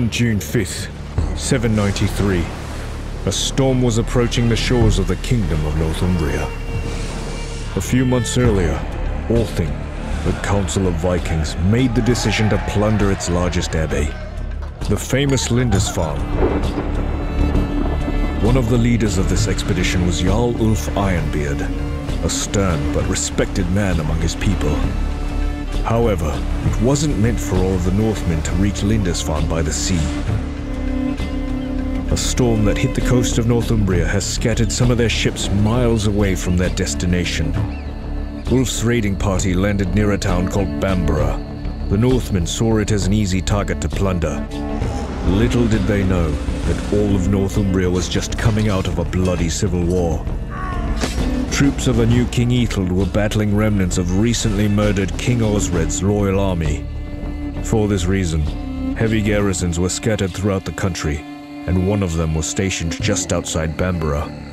On June 5th, 793, a storm was approaching the shores of the Kingdom of Northumbria. A few months earlier, Althing, the Council of Vikings, made the decision to plunder its largest abbey, the famous Lindisfarne. One of the leaders of this expedition was Jarl Ulf Ironbeard, a stern but respected man among his people. However, it wasn't meant for all of the Northmen to reach Lindisfarne by the sea. A storm that hit the coast of Northumbria has scattered some of their ships miles away from their destination. Ulf's raiding party landed near a town called Bamborough. The Northmen saw it as an easy target to plunder. Little did they know that all of Northumbria was just coming out of a bloody civil war. Troops of a new King Ethelred were battling remnants of recently murdered King Osred's loyal army. For this reason, heavy garrisons were scattered throughout the country, and one of them was stationed just outside Bamborough.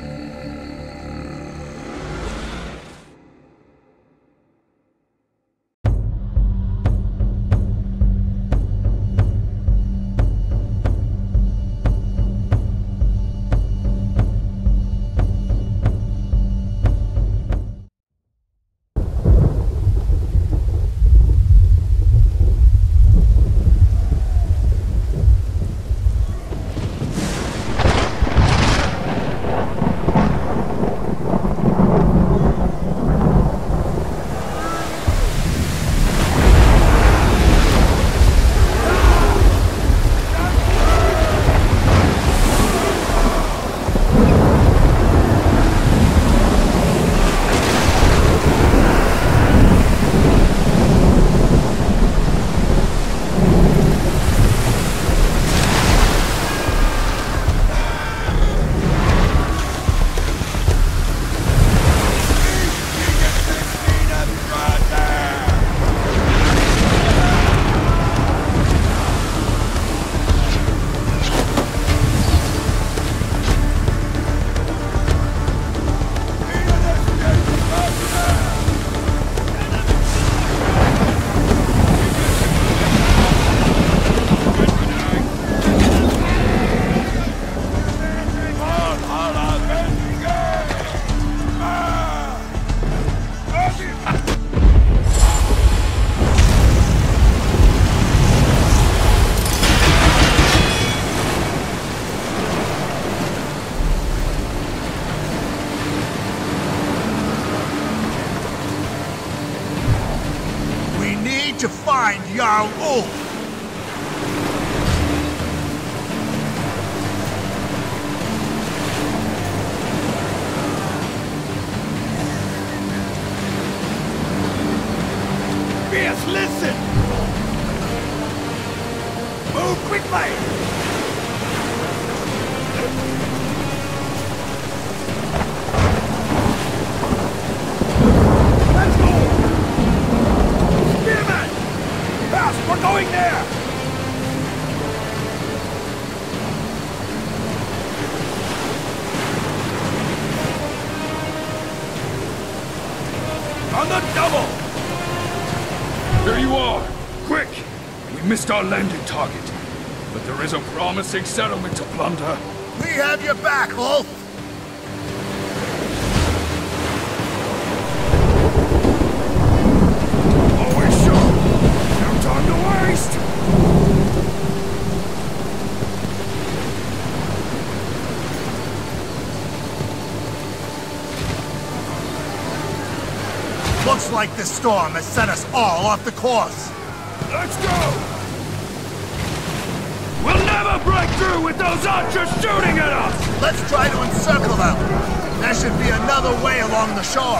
We our landing target. But there is a promising settlement to plunder. We have your back, Ulf. Always sure! No time to waste! Looks like this storm has set us all off the course. Let's go! With those archers shooting at us! Let's try to encircle them. There should be another way along the shore.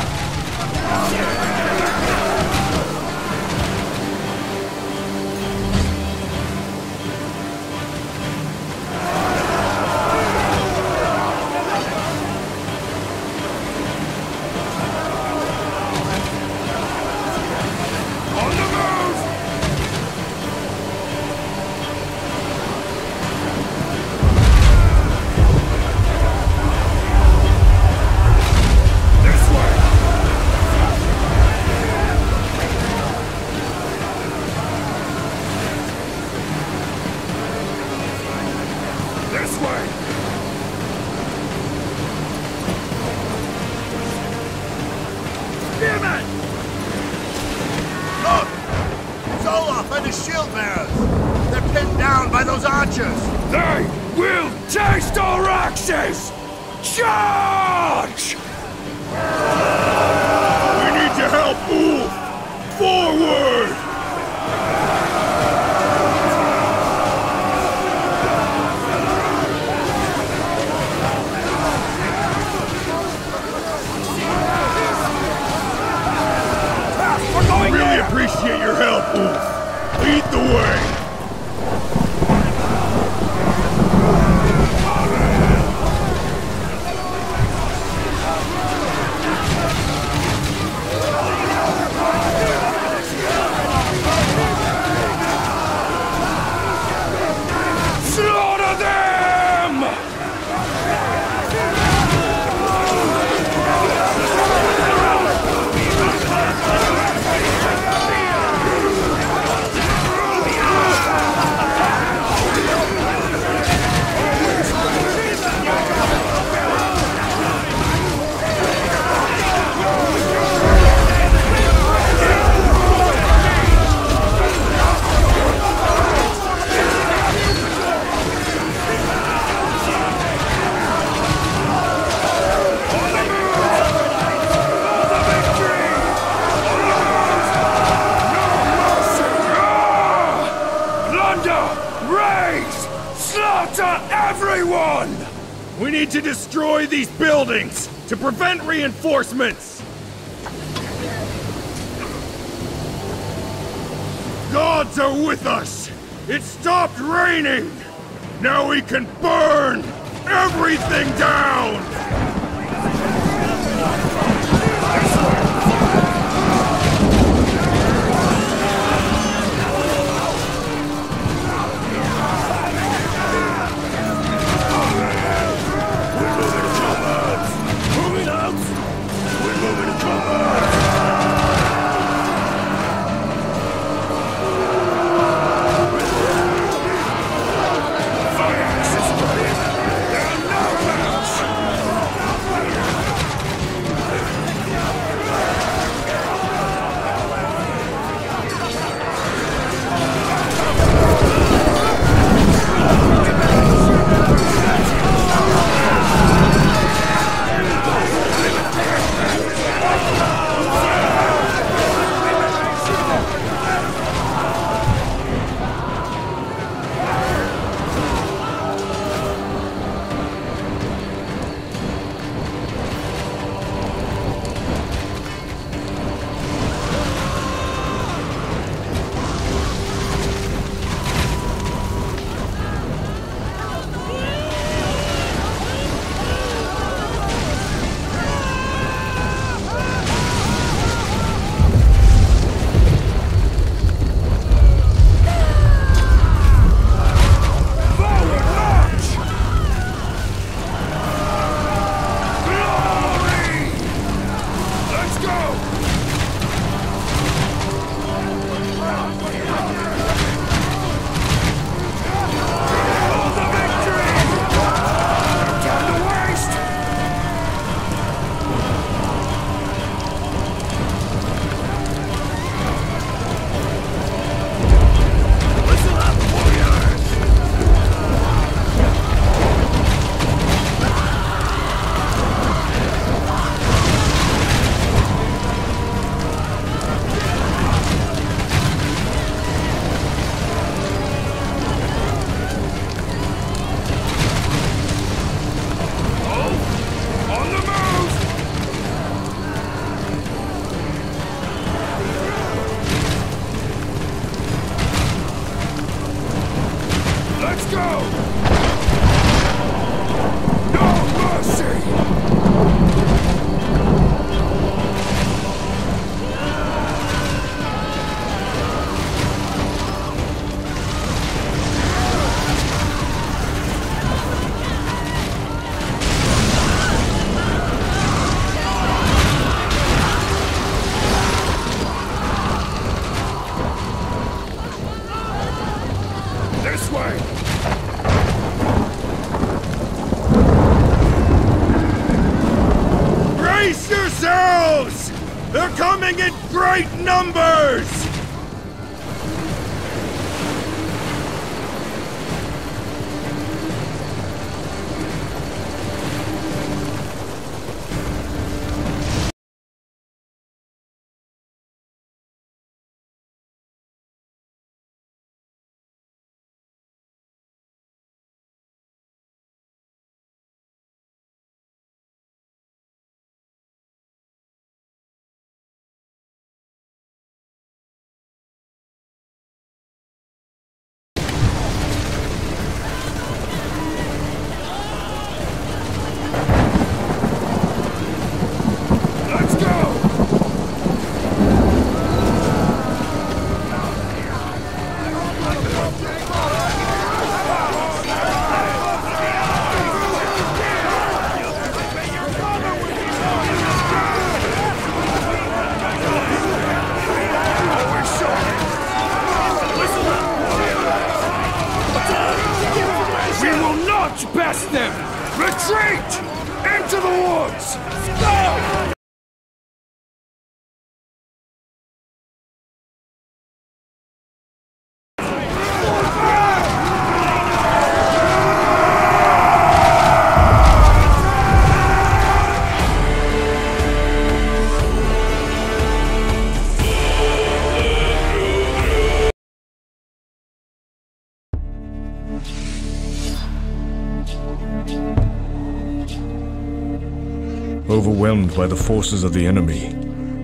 Overwhelmed by the forces of the enemy,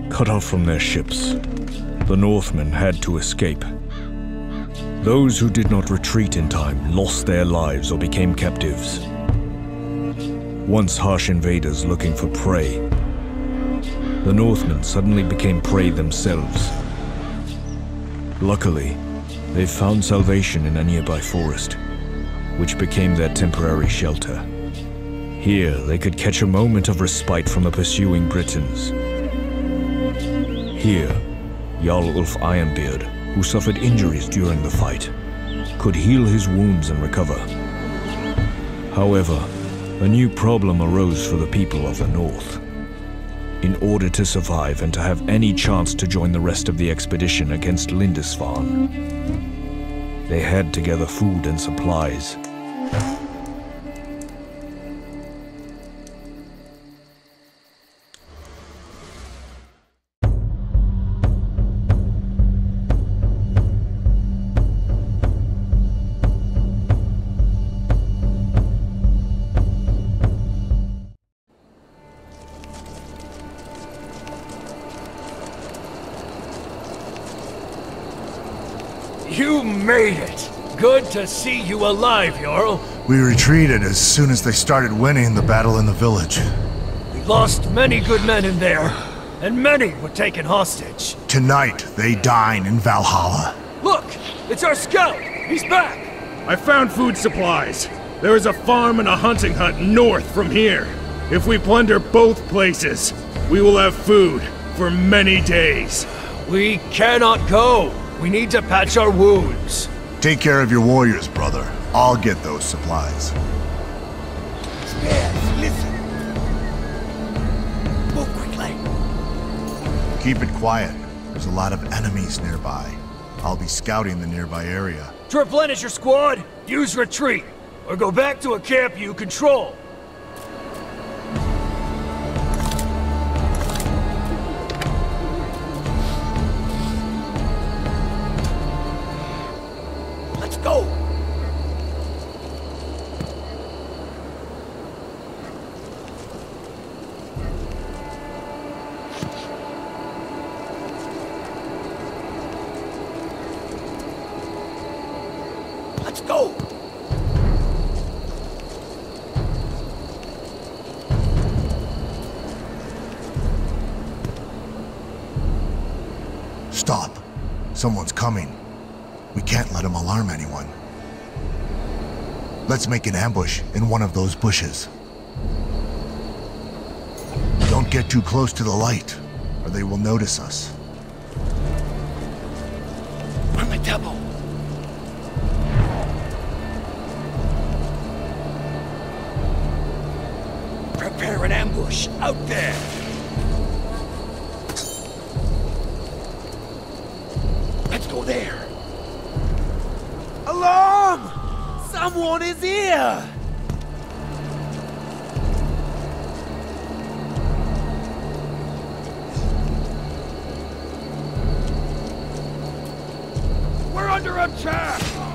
cut off from their ships, the Northmen had to escape. Those who did not retreat in time lost their lives or became captives. Once harsh invaders looking for prey, the Northmen suddenly became prey themselves. Luckily, they found salvation in a nearby forest, which became their temporary shelter. Here, they could catch a moment of respite from the pursuing Britons. Here, Jarl Ulf Ironbeard, who suffered injuries during the fight, could heal his wounds and recover. However, a new problem arose for the people of the North. In order to survive and to have any chance to join the rest of the expedition against Lindisfarne, they had to gather food and supplies. To see you alive, Jarl. We retreated as soon as they started winning the battle in the village. We lost many good men in there, and many were taken hostage. Tonight, they dine in Valhalla. Look! It's our scout! He's back! I found food supplies. There is a farm and a hunting hut north from here. If we plunder both places, we will have food for many days. We cannot go! We need to patch our wounds. Take care of your warriors, brother. I'll get those supplies. listen. Move quickly. Keep it quiet. There's a lot of enemies nearby. I'll be scouting the nearby area. To replenish your squad, use retreat, or go back to a camp you control. Coming. We can't let him alarm anyone. Let's make an ambush in one of those bushes. Don't get too close to the light, or they will notice us. Under attack!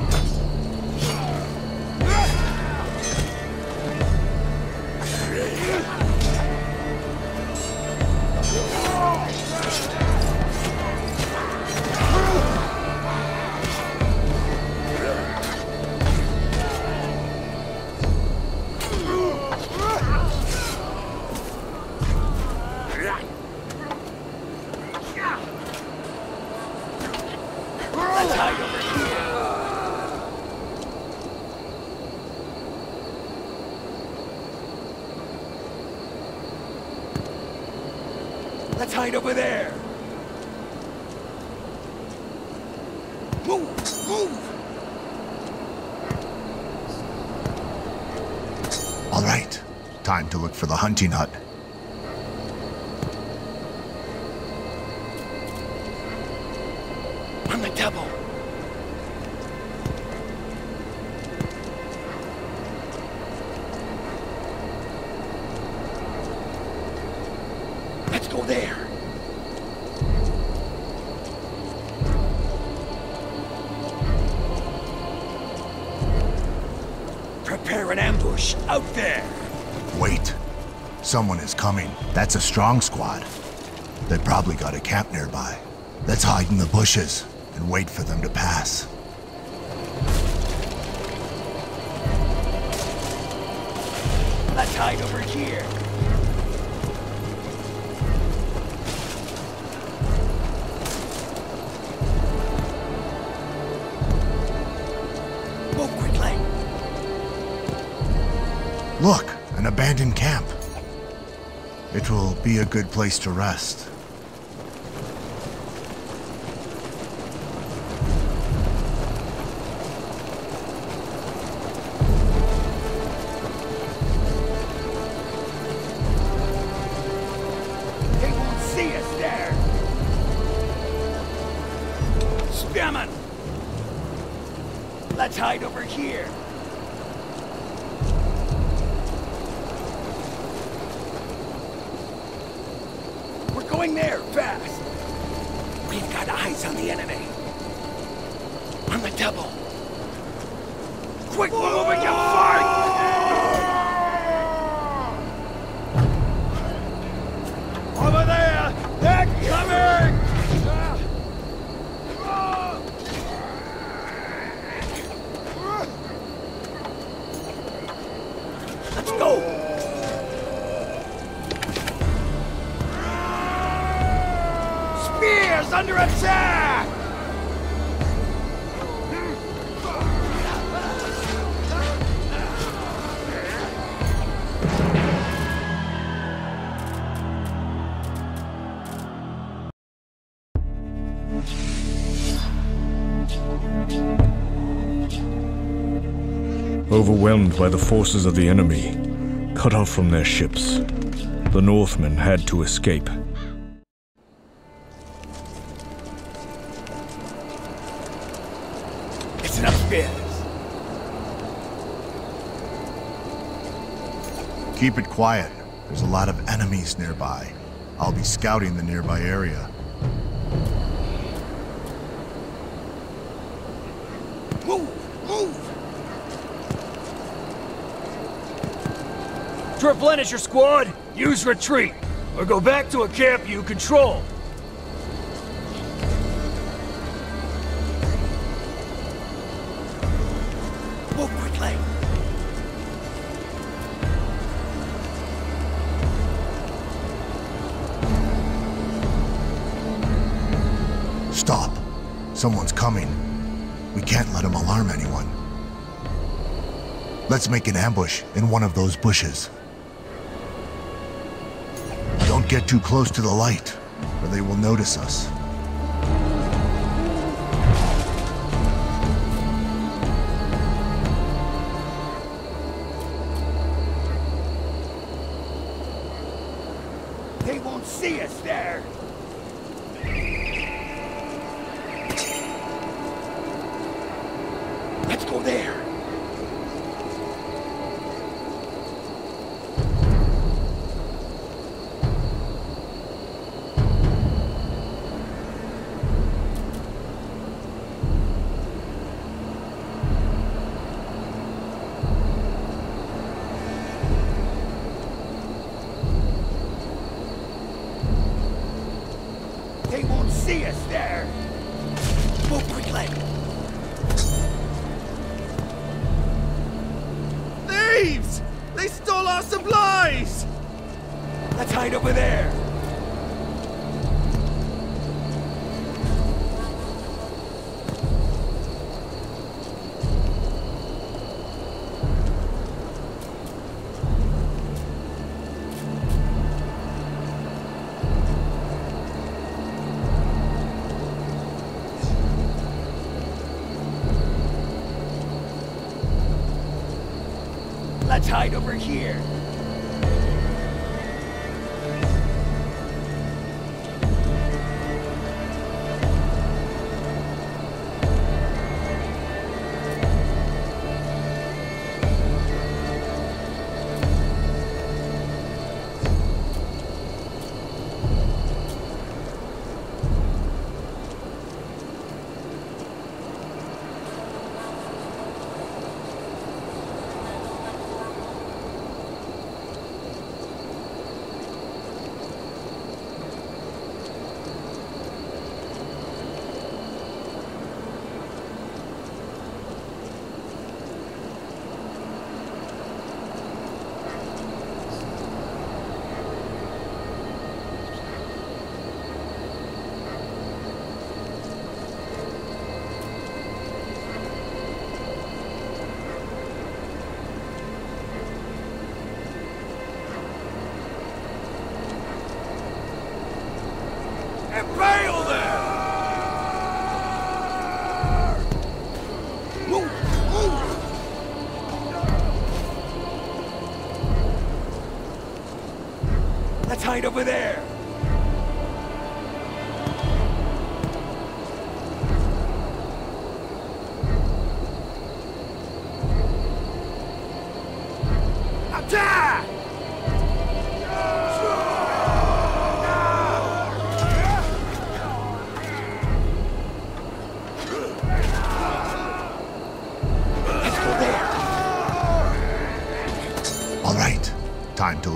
Out there! Wait. Someone is coming. That's a strong squad. They probably got a camp nearby. Let's hide in the bushes and wait for them to pass. Let's hide over here! Be a good place to rest. Overwhelmed by the forces of the enemy, cut off from their ships, the Northmen had to escape. It's up, Spears. Keep it quiet. There's a lot of enemies nearby. I'll be scouting the nearby area. Move! Move! To replenish your squad, use retreat, or go back to a camp you control. Move quickly! Stop. Someone's coming. We can't let him alarm anyone. Let's make an ambush in one of those bushes. Get too close to the light, or they will notice us.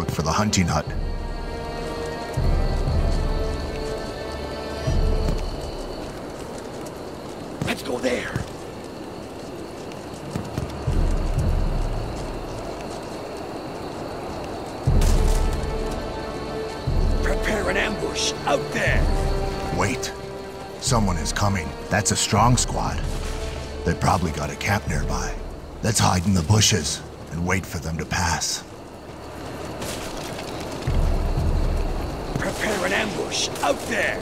Look for the hunting hut. That's a strong squad. They probably got a camp nearby. Let's hide in the bushes and wait for them to pass. Prepare an ambush out there!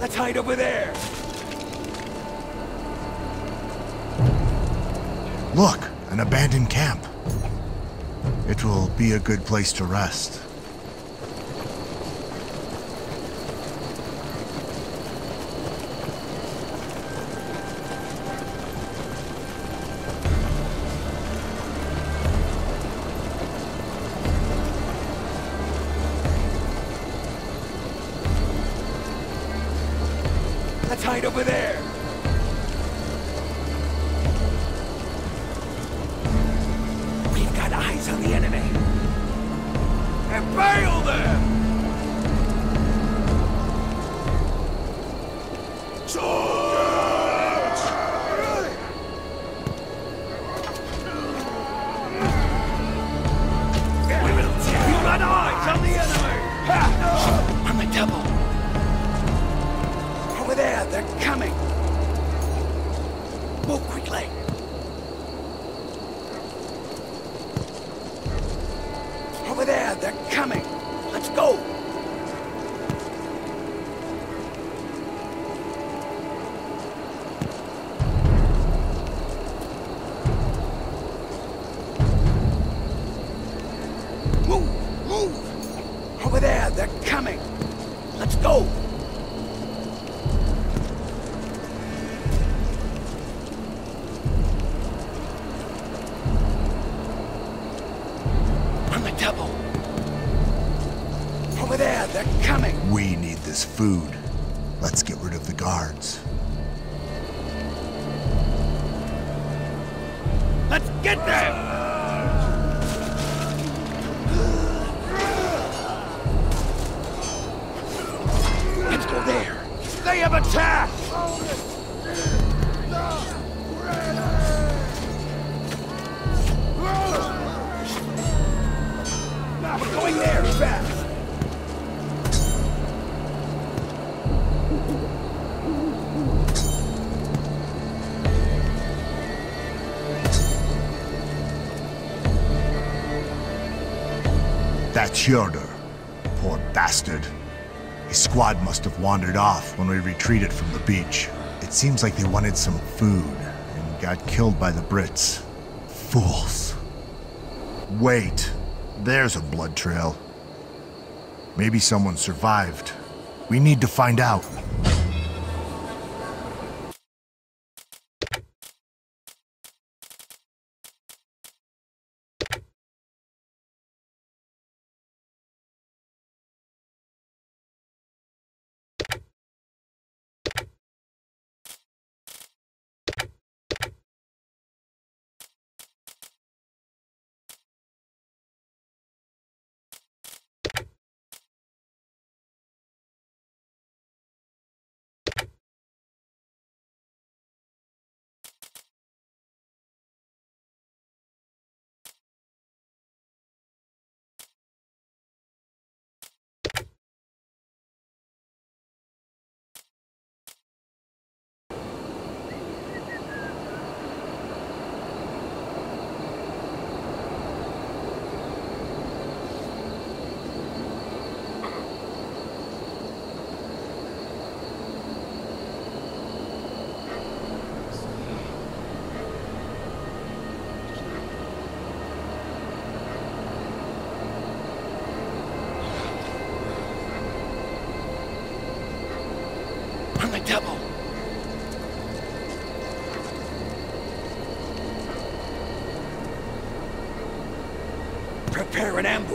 Let's hide over there! Look, an abandoned camp. It will be a good place to rest. Hide over there! On the double! Over there, they're coming! We need this food. Let's get rid of the guards. Let's get them! Let's go there! They have attacked! We're going there, fast! That's Hjordur. Poor bastard. His squad must have wandered off when we retreated from the beach. It seems like they wanted some food and got killed by the Brits. Fools. Wait. There's a blood trail. Maybe someone survived. We need to find out.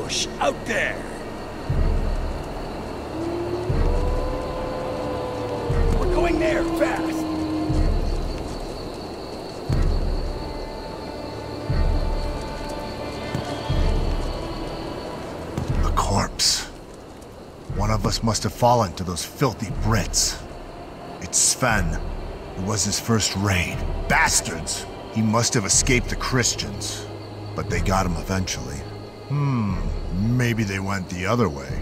Ambush out there! We're going there, fast! A corpse. One of us must have fallen to those filthy Brits. It's Sven. It was his first raid. Bastards! He must have escaped the Christians. But they got him eventually. Hmm, maybe they went the other way.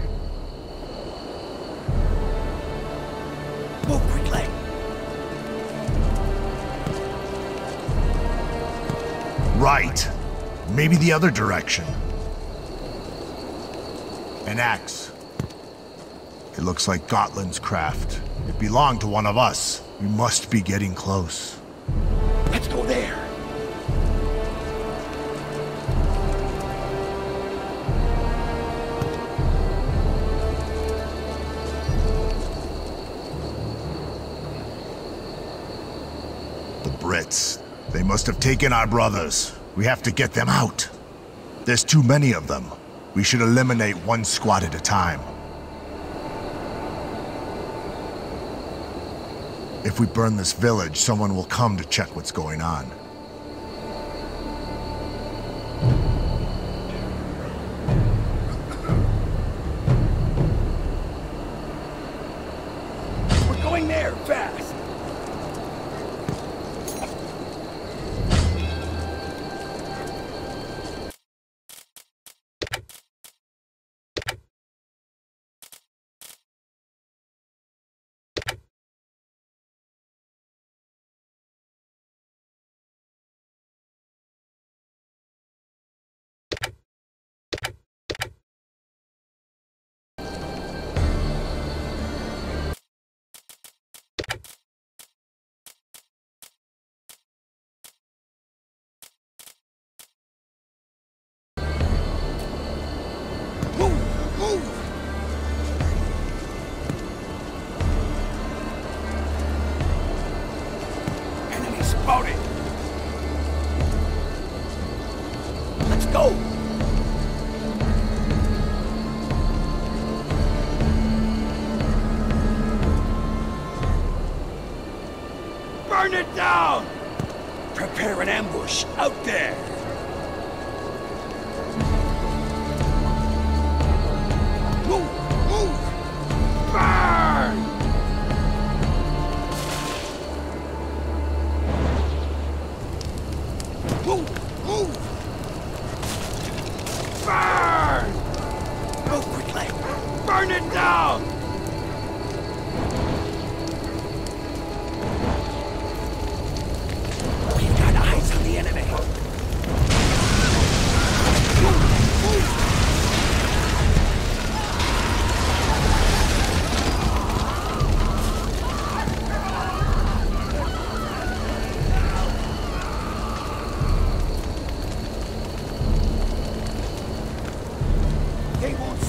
Move quickly! Right. Maybe the other direction. An axe. It looks like Gotland's craft. It belonged to one of us. We must be getting close. Have taken our brothers. We have to get them out. There's too many of them. We should eliminate one squad at a time. If we burn this village, someone will come to check what's going on. down! Prepare an ambush out there!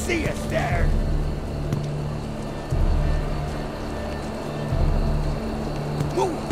see us there! Move!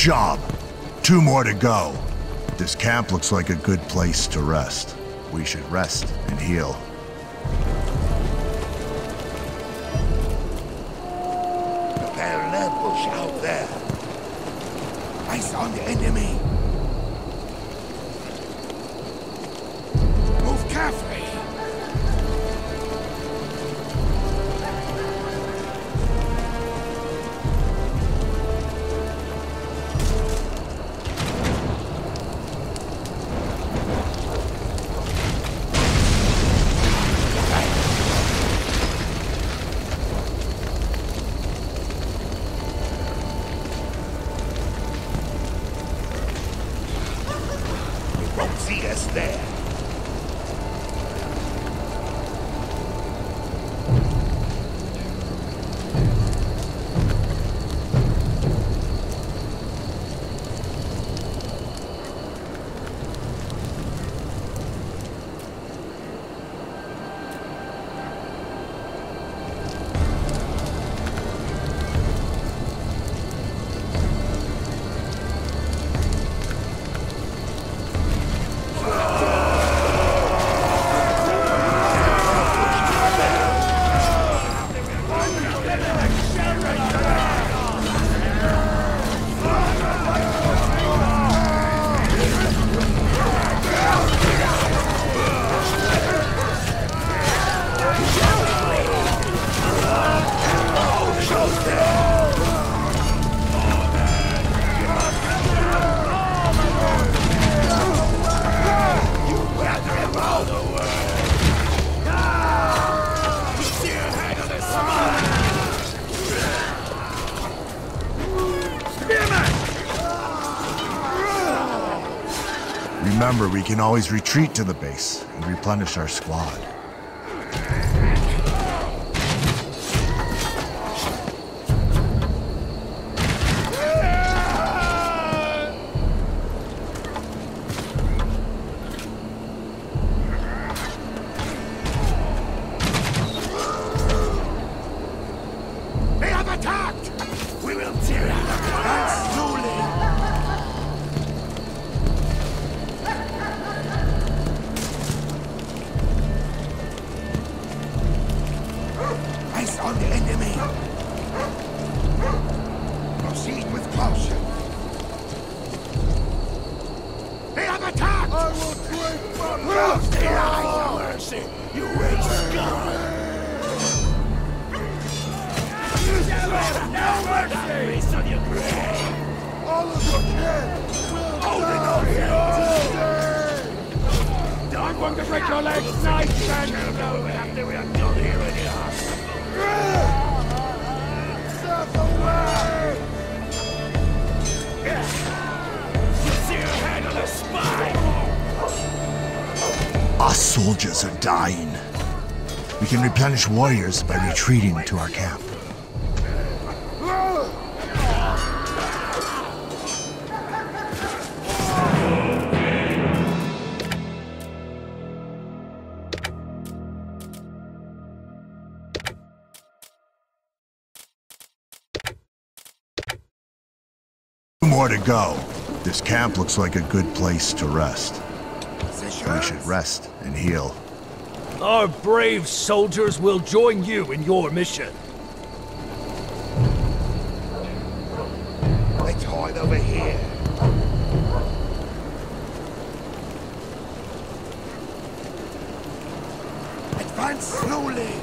job. Two more to go. This camp looks like a good place to rest. We should rest and heal. Can always retreat to the base and replenish our squad. Warriors by retreating to our camp. More to go. This camp looks like a good place to rest. We should rest and heal. Our brave soldiers will join you in your mission. Let's hide over here. Advance slowly.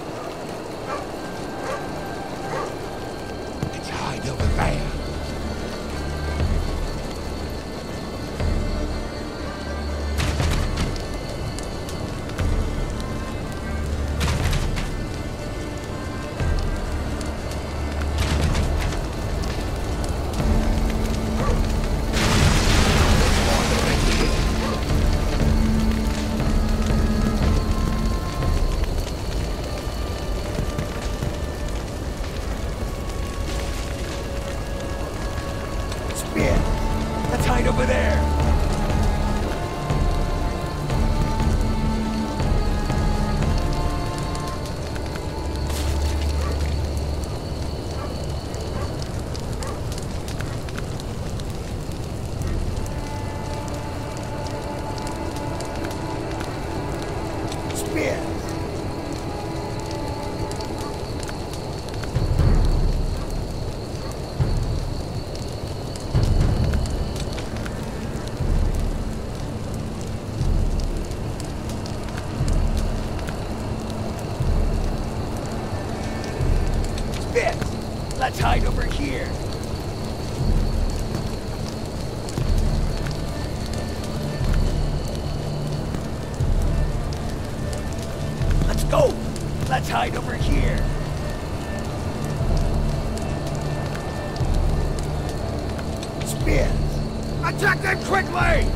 Attack them quickly!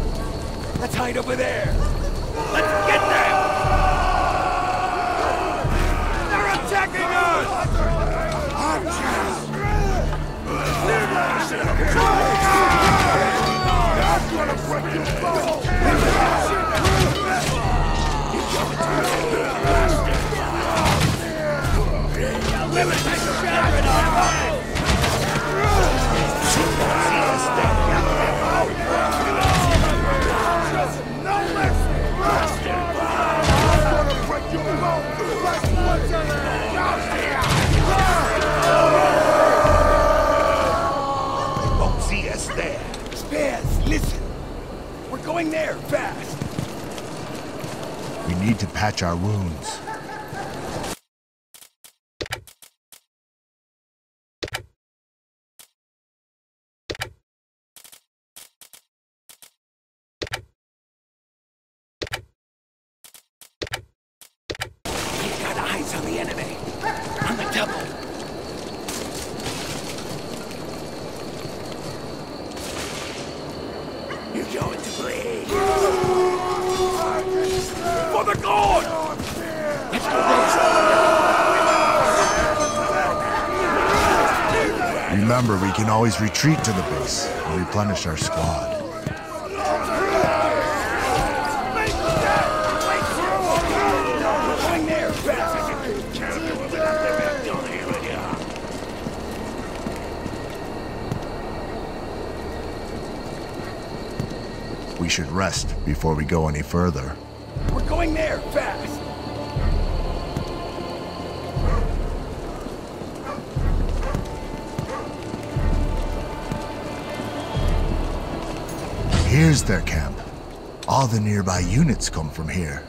Let's hide over there. Let's get them! They're attacking us! I'm your going there fast. We need to patch our wounds. Always retreat to the base and replenish our squad. We should rest before we go any further. Here's their camp. All the nearby units come from here.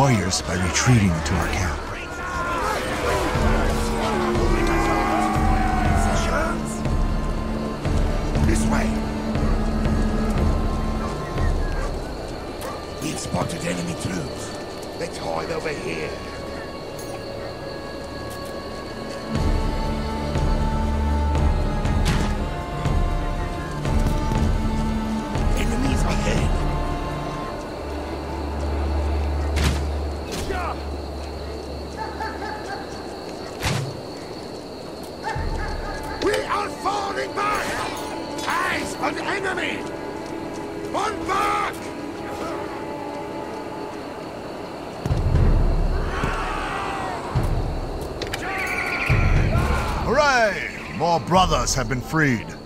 Warriors by retreating to our camp. This way. We've spotted enemy troops. Let's hide over here. Brothers have been freed.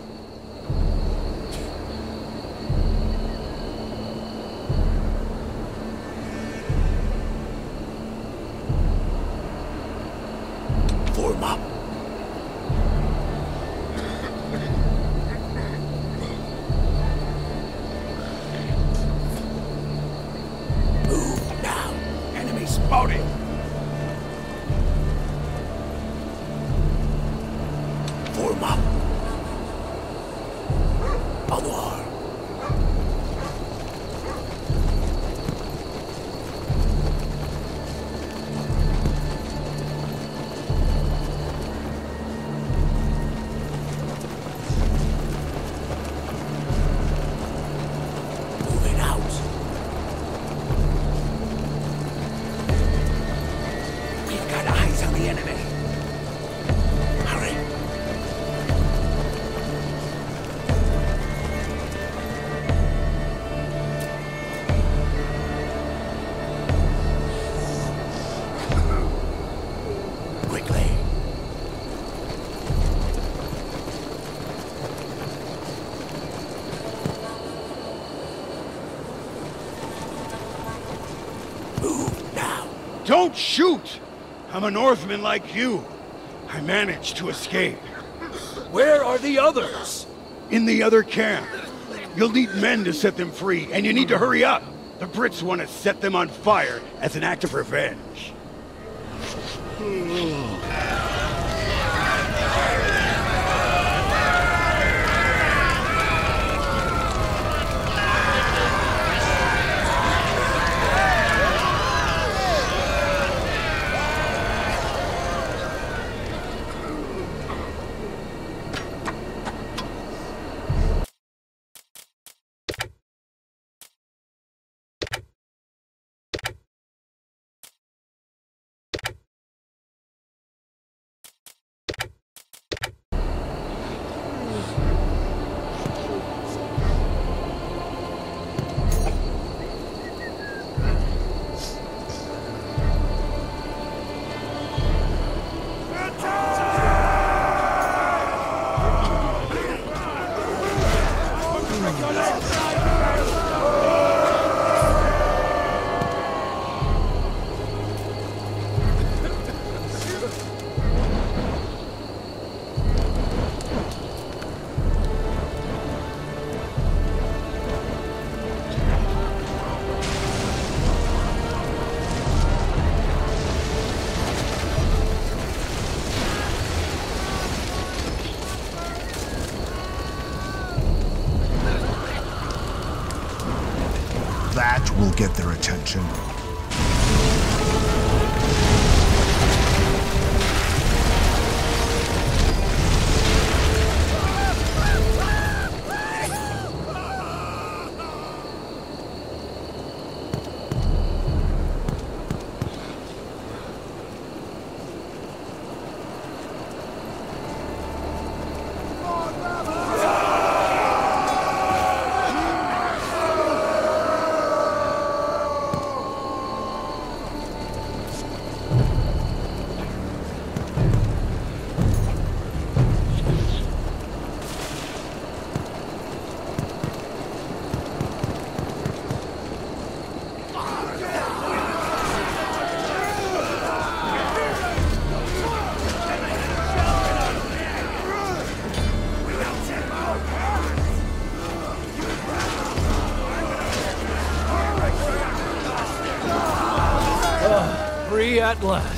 Move now. Don't shoot! I'm a Northman like you. I managed to escape. Where are the others? In the other camp. You'll need men to set them free, and you need to hurry up. The Brits want to set them on fire as an act of revenge. Hmm. Get their attention. At last.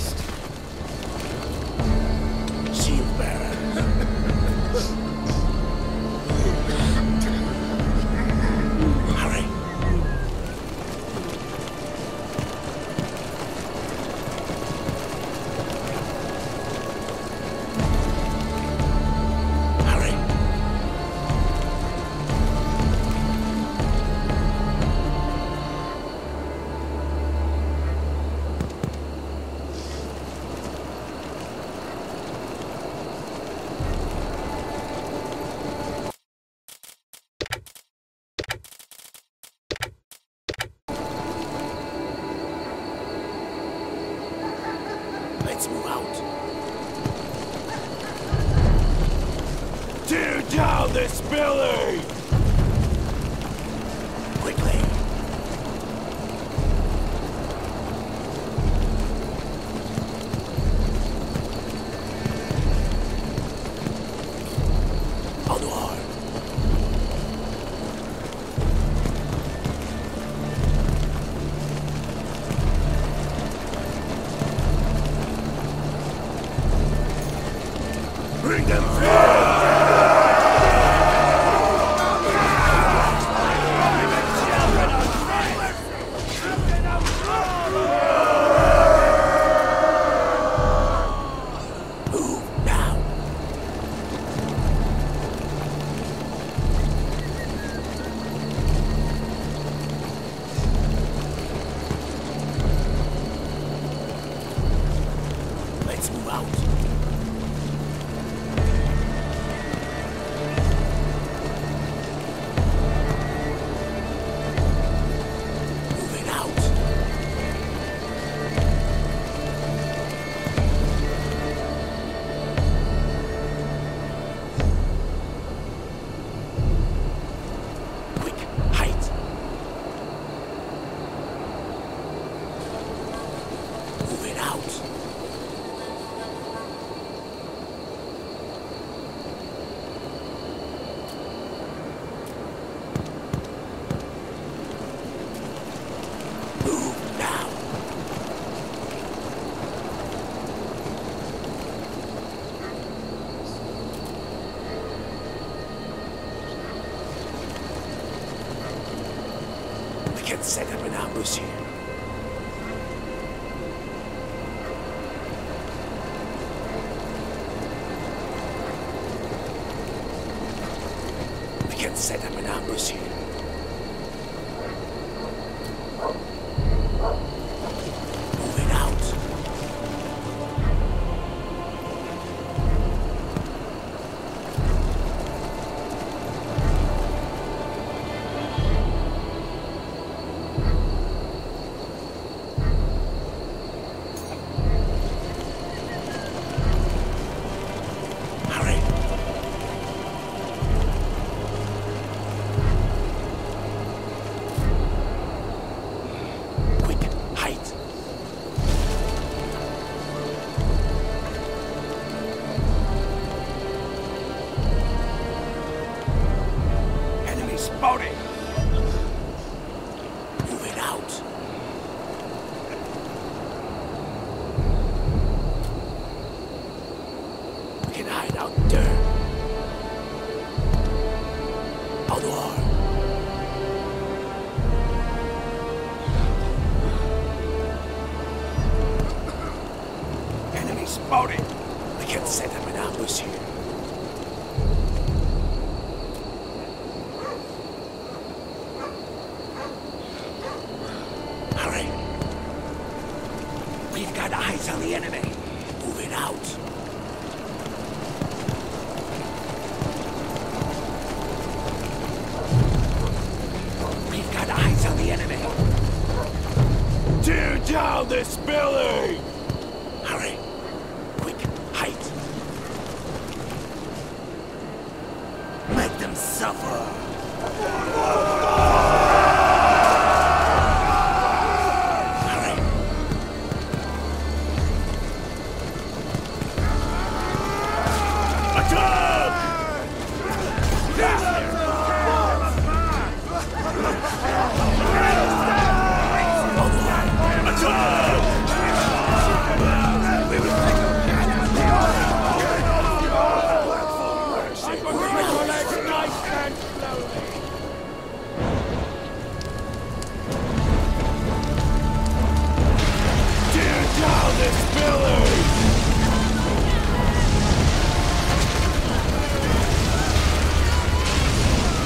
This!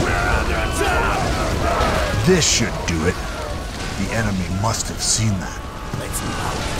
We're under attack! This should do it. The enemy must have seen that. Let's move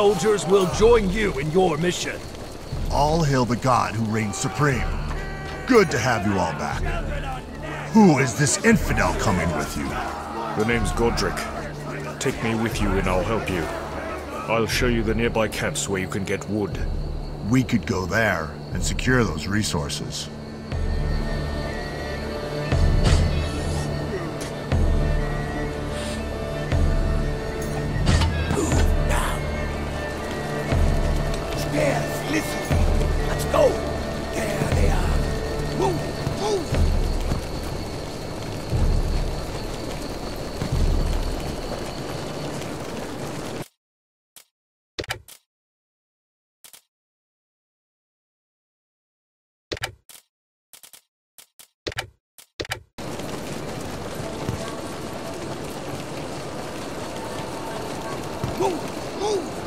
soldiers will join you in your mission. All hail the god who reigns supreme. Good to have you all back. Who is this infidel coming with you? The name's Godric. Take me with you and I'll help you. I'll show you the nearby camps where you can get wood. We could go there and secure those resources. Move, move.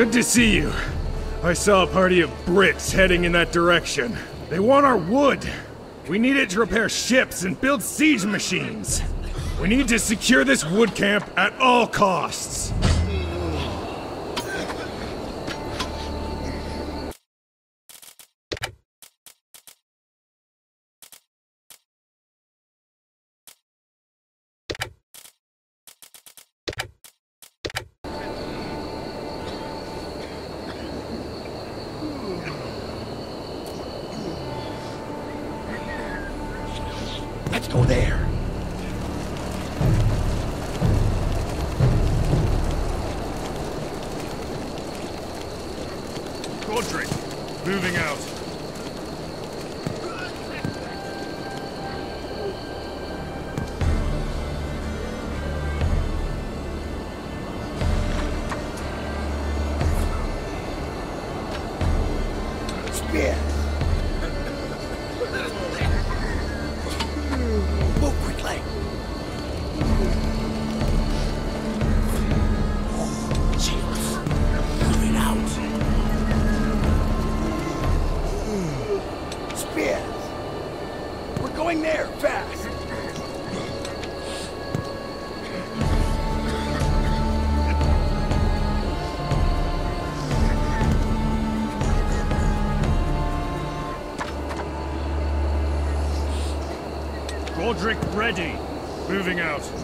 Good to see you. I saw a party of Brits heading in that direction. They want our wood. We need it to repair ships and build siege machines. We need to secure this wood camp at all costs. Let's Oh, go there. Moving out.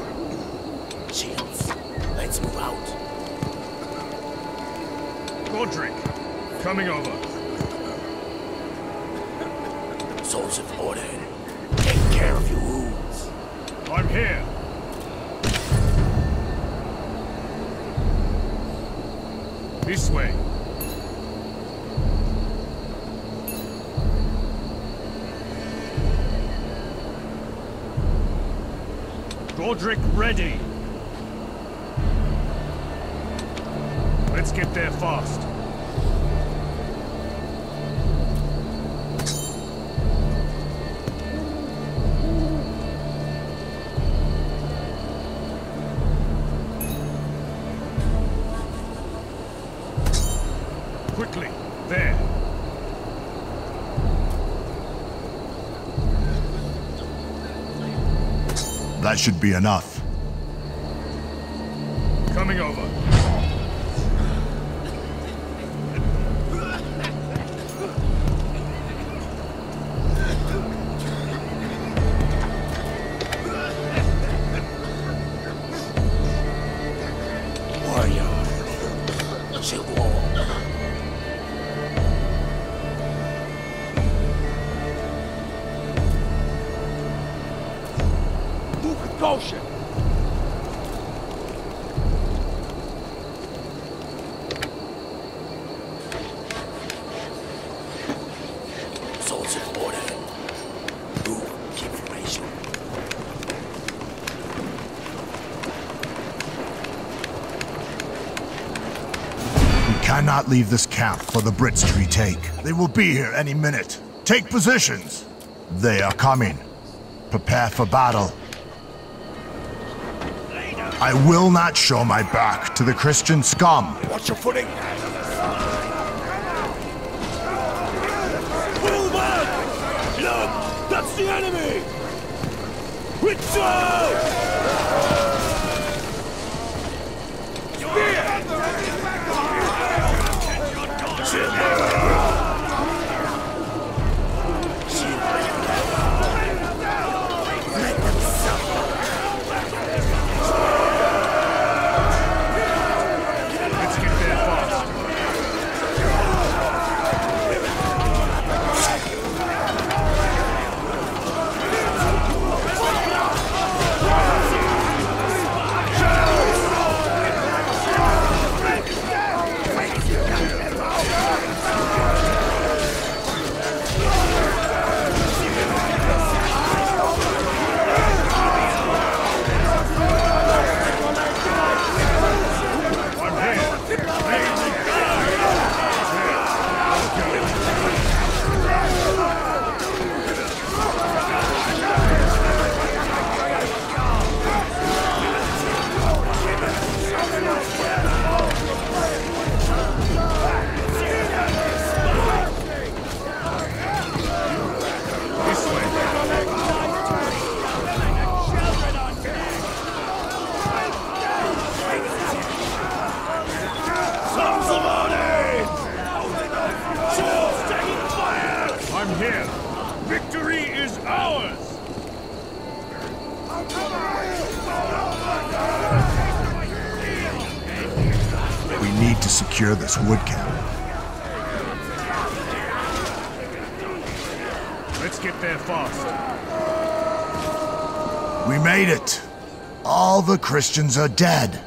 Godric ready. Should be enough. Leave this camp for the Brits to retake. They will be here any minute. Take positions. They are coming. Prepare for battle. I will not show my back to the Christian scum. Watch your footing. Pull back! Look! That's the enemy! Retreat! Christians are dead.